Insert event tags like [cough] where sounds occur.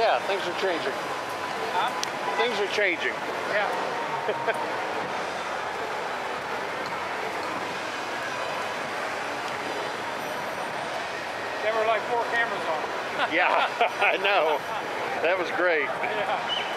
Yeah, things are changing. Huh? Things are changing. Yeah. There were like four cameras on. Yeah, [laughs] I know. That was great. Yeah.